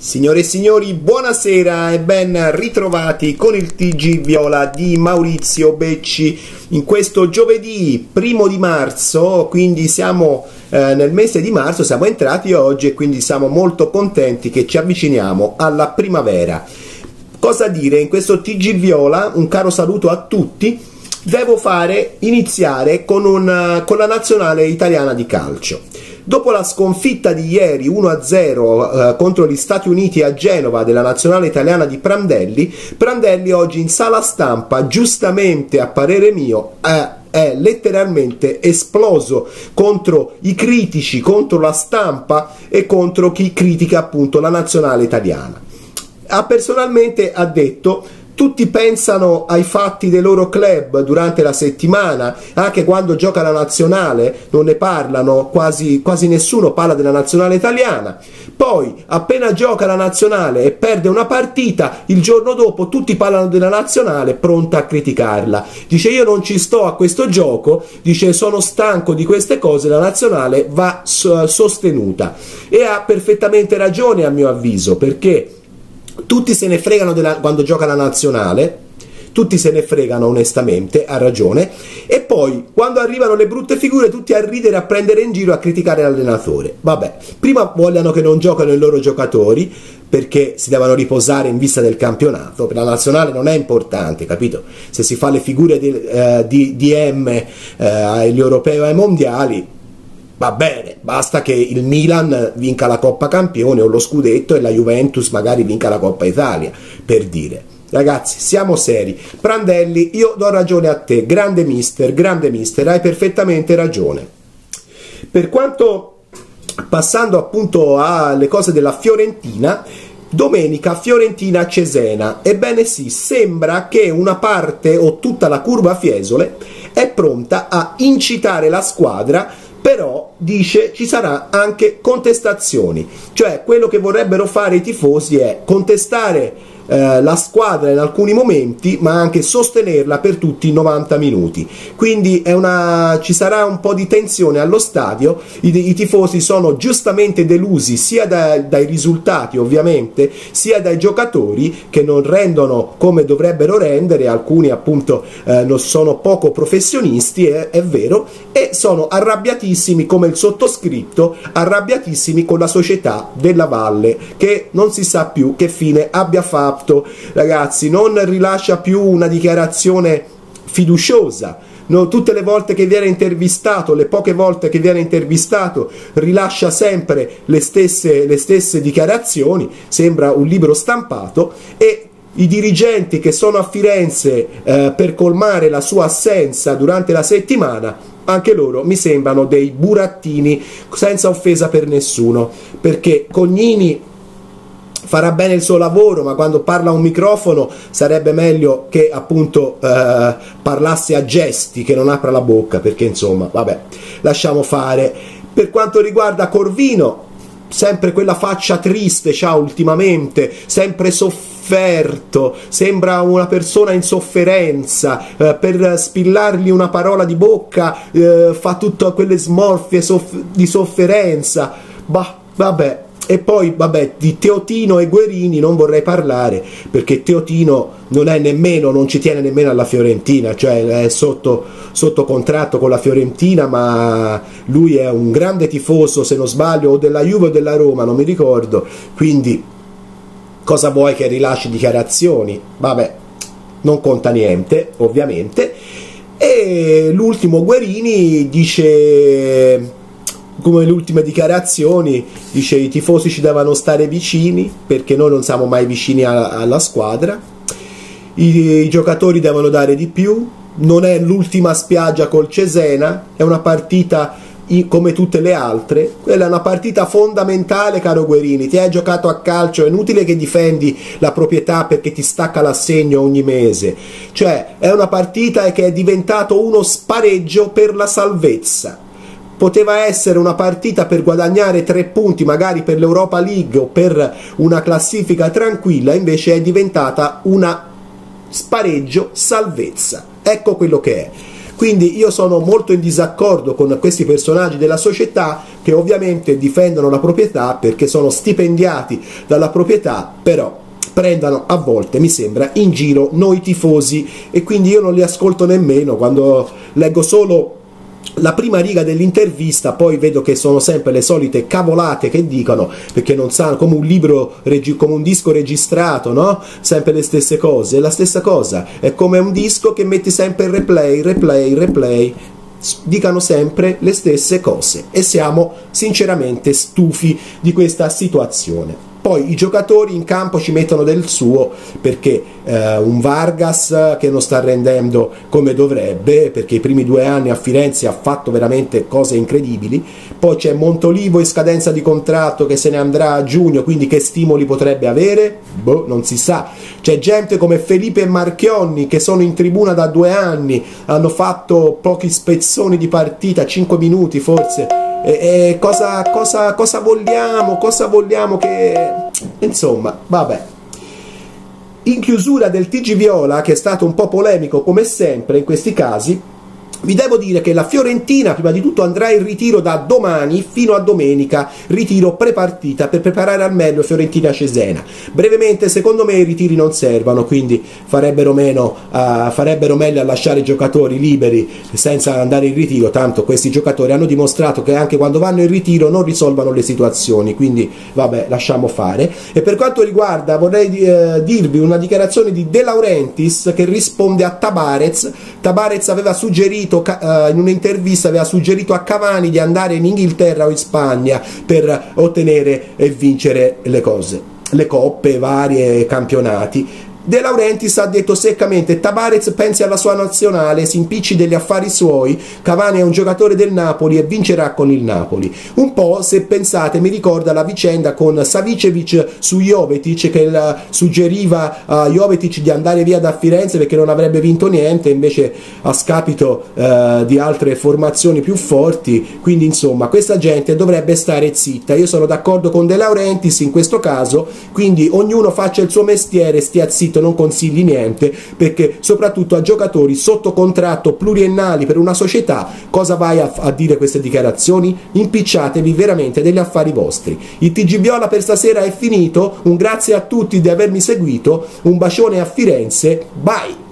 Signore e signori, buonasera e ben ritrovati con il TG Viola di Maurizio Becci in questo giovedì primo di marzo, quindi siamo eh, nel mese di marzo, siamo entrati oggi e quindi siamo molto contenti che ci avviciniamo alla primavera. Cosa dire in questo TG Viola? Un caro saluto a tutti. Devo fare iniziare con, un, con la nazionale italiana di calcio. Dopo la sconfitta di ieri 1-0 eh, contro gli Stati Uniti a Genova della nazionale italiana di Prandelli, Prandelli oggi in sala stampa, giustamente a parere mio, eh, è letteralmente esploso contro i critici, contro la stampa e contro chi critica appunto la nazionale italiana. Ha personalmente ha detto tutti pensano ai fatti dei loro club durante la settimana, anche quando gioca la nazionale non ne parlano, quasi, quasi nessuno parla della nazionale italiana. Poi, appena gioca la nazionale e perde una partita, il giorno dopo tutti parlano della nazionale pronta a criticarla. Dice io non ci sto a questo gioco, dice sono stanco di queste cose, la nazionale va sostenuta. E ha perfettamente ragione a mio avviso, perché tutti se ne fregano della, quando gioca la nazionale, tutti se ne fregano onestamente, ha ragione, e poi quando arrivano le brutte figure tutti a ridere, a prendere in giro, a criticare l'allenatore. Vabbè, prima vogliono che non giocano i loro giocatori perché si devono riposare in vista del campionato, per la nazionale non è importante, capito? Se si fa le figure di, eh, di, di M eh, agli europei o ai mondiali, va bene, basta che il Milan vinca la Coppa Campione o lo scudetto e la Juventus magari vinca la Coppa Italia, per dire. Ragazzi, siamo seri. Prandelli, io do ragione a te, grande mister, grande mister, hai perfettamente ragione. Per quanto passando appunto alle cose della Fiorentina, Domenica Fiorentina-Cesena. Ebbene sì, sembra che una parte o tutta la curva Fiesole è pronta a incitare la squadra però dice ci sarà anche contestazioni, cioè quello che vorrebbero fare i tifosi è contestare eh, la squadra in alcuni momenti, ma anche sostenerla per tutti i 90 minuti. Quindi una, ci sarà un po' di tensione allo stadio, I, i tifosi sono giustamente delusi sia da, dai risultati ovviamente, sia dai giocatori che non rendono come dovrebbero rendere, alcuni appunto eh, sono poco professionisti, è, è vero, e sono arrabbiatissimi come il sottoscritto, arrabbiatissimi con la società della Valle che non si sa più che fine abbia fatto fatto, ragazzi, non rilascia più una dichiarazione fiduciosa. No, tutte le volte che viene intervistato, le poche volte che viene intervistato, rilascia sempre le stesse, le stesse dichiarazioni, sembra un libro stampato e i dirigenti che sono a Firenze eh, per colmare la sua assenza durante la settimana, anche loro mi sembrano dei burattini senza offesa per nessuno, perché Cognini farà bene il suo lavoro, ma quando parla a un microfono sarebbe meglio che appunto eh, parlasse a gesti, che non apra la bocca, perché insomma, vabbè, lasciamo fare. Per quanto riguarda Corvino, sempre quella faccia triste c'ha ultimamente, sempre sofferto, sembra una persona in sofferenza, eh, per spillargli una parola di bocca eh, fa tutte quelle smorfie soff- di sofferenza. Bah, vabbè, e poi, vabbè, di Teotino e Guerini non vorrei parlare perché Teotino non è nemmeno, non ci tiene nemmeno alla Fiorentina, cioè è sotto, sotto contratto con la Fiorentina, ma lui è un grande tifoso, se non sbaglio, o della Juve o della Roma, non mi ricordo. Quindi, cosa vuoi che rilasci dichiarazioni? Vabbè, non conta niente, ovviamente. E l'ultimo Guerini dice come le ultime dichiarazioni, dice i tifosi ci devono stare vicini perché noi non siamo mai vicini a, alla squadra, I, i giocatori devono dare di più, non è l'ultima spiaggia col Cesena, è una partita come tutte le altre, quella è una partita fondamentale, caro Guerini. Ti hai giocato a calcio, è inutile che difendi la proprietà perché ti stacca l'assegno ogni mese. Cioè, è una partita che è diventato uno spareggio per la salvezza poteva essere una partita per guadagnare tre punti magari per l'Europa League o per una classifica tranquilla, invece è diventata una spareggio salvezza. Ecco quello che è. Quindi io sono molto in disaccordo con questi personaggi della società che ovviamente difendono la proprietà perché sono stipendiati dalla proprietà, però prendano a volte, mi sembra, in giro noi tifosi e quindi io non li ascolto nemmeno quando leggo solo la prima riga dell'intervista, poi vedo che sono sempre le solite cavolate che dicono, perché non sanno, come un libro, come un disco registrato, no? Sempre le stesse cose, è la stessa cosa, è come un disco che metti sempre replay, replay, replay, dicano sempre le stesse cose e siamo sinceramente stufi di questa situazione. Poi i giocatori in campo ci mettono del suo perché eh, un Vargas che non sta rendendo come dovrebbe, perché i primi due anni a Firenze ha fatto veramente cose incredibili. Poi c'è Montolivo in scadenza di contratto che se ne andrà a giugno, quindi che stimoli potrebbe avere? Boh, non si sa. C'è gente come Felipe e Marchionni che sono in tribuna da due anni, hanno fatto pochi spezzoni di partita, 5 minuti forse e, e cosa, cosa, cosa vogliamo? Cosa vogliamo che... Insomma, vabbè. In chiusura del TG Viola, che è stato un po' polemico come sempre in questi casi, vi devo dire che la Fiorentina prima di tutto andrà in ritiro da domani fino a domenica, ritiro prepartita per preparare al meglio Fiorentina-Cesena. Brevemente, secondo me i ritiri non servono, quindi farebbero, meno, uh, farebbero meglio a lasciare i giocatori liberi senza andare in ritiro, tanto questi giocatori hanno dimostrato che anche quando vanno in ritiro non risolvono le situazioni, quindi vabbè, lasciamo fare. E per quanto riguarda, vorrei uh, dirvi una dichiarazione di De Laurentiis che risponde a Tabarez. Tabarez aveva suggerito suggerito uh, in un'intervista aveva suggerito a Cavani di andare in Inghilterra o in Spagna per ottenere e vincere le cose le coppe, varie campionati De Laurentiis ha detto seccamente Tabarez pensi alla sua nazionale, si impicci degli affari suoi, Cavani è un giocatore del Napoli e vincerà con il Napoli. Un po', se pensate, mi ricorda la vicenda con Savicevic su Jovetic che suggeriva a Jovetic di andare via da Firenze perché non avrebbe vinto niente, invece a scapito eh, di altre formazioni più forti. Quindi insomma questa gente dovrebbe stare zitta. Io sono d'accordo con De Laurentiis in questo caso, quindi ognuno faccia il suo mestiere, stia zitto non consigli niente perché soprattutto a giocatori sotto contratto pluriennali per una società cosa vai a, a dire queste dichiarazioni? Impicciatevi veramente degli affari vostri. Il TG Viola per stasera è finito, un grazie a tutti di avermi seguito, un bacione a Firenze, bye!